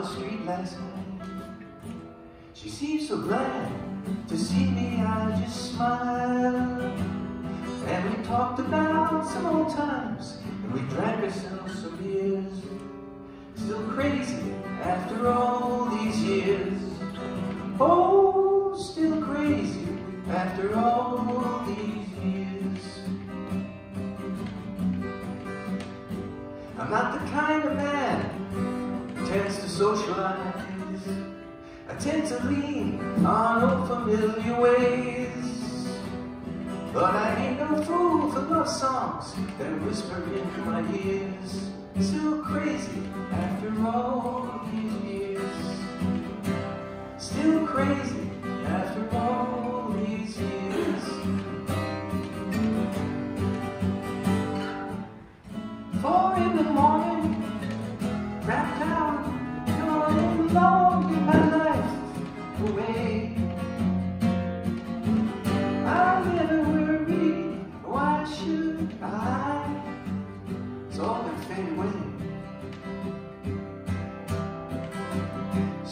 the street last night. She seemed so glad to see me, I just smiled. And we talked about some old times, and we drank ourselves some beers. Still crazy after all these years. Oh, still crazy after all these years. I'm not the kind of man tend to lean on old familiar ways. But I ain't no fool for love songs that whisper in my ears. Still crazy after all these years. Still crazy after all these years. Four in the morning,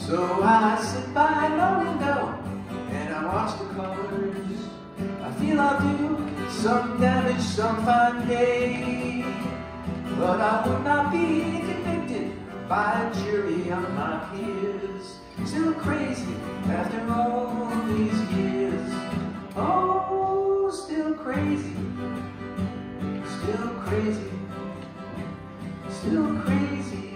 So I sit by my window and I watch the colors. I feel I'll do some damage some fine day. But I would not be convicted by a jury of my peers. Still crazy after all these years. Oh, still crazy. Still crazy. Still crazy.